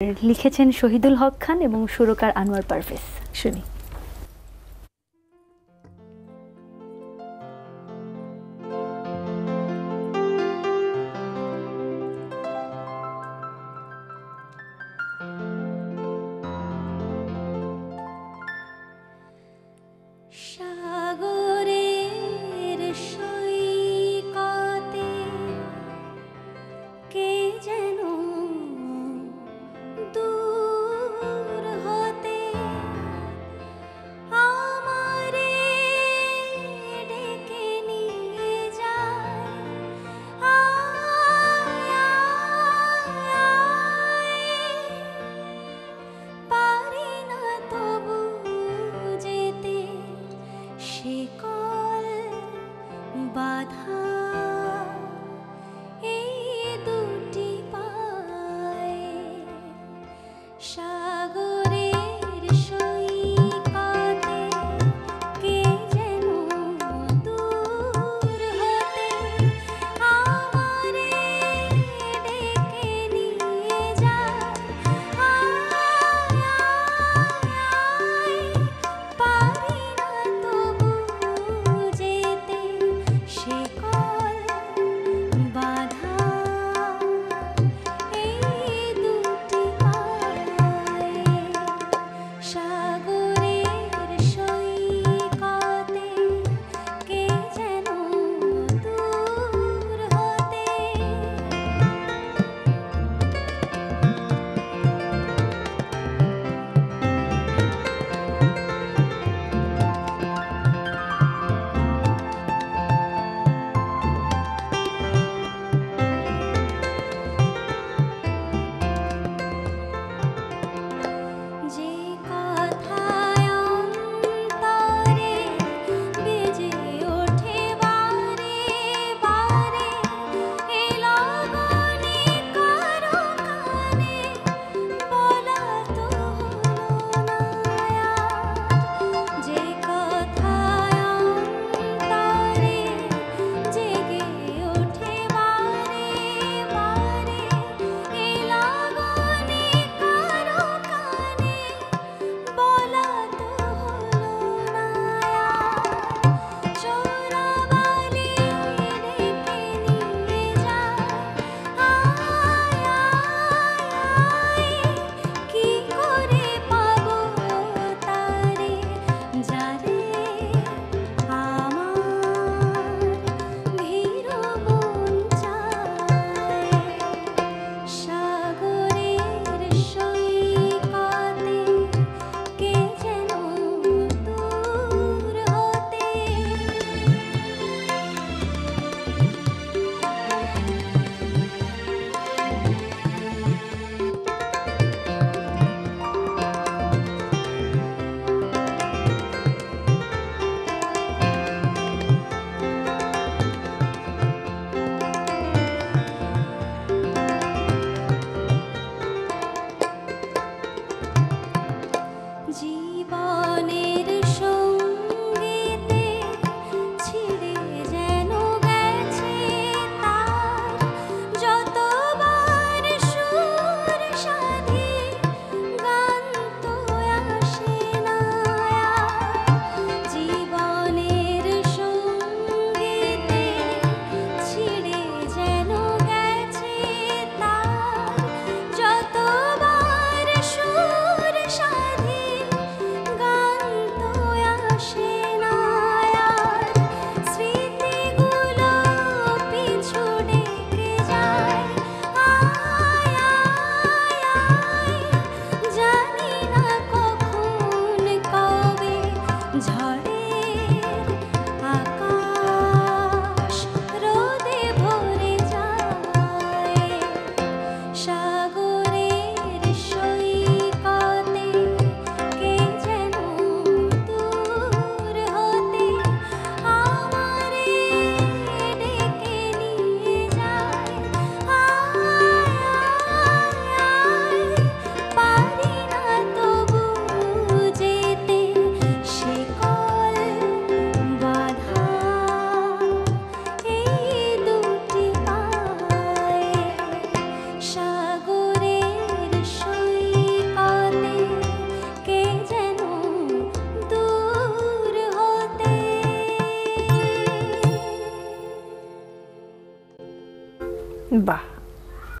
লিখেছেন শহীদুল হক খান এবং সুরকার আনোয়ার পারভেজ। শুনি। Radhe Bah.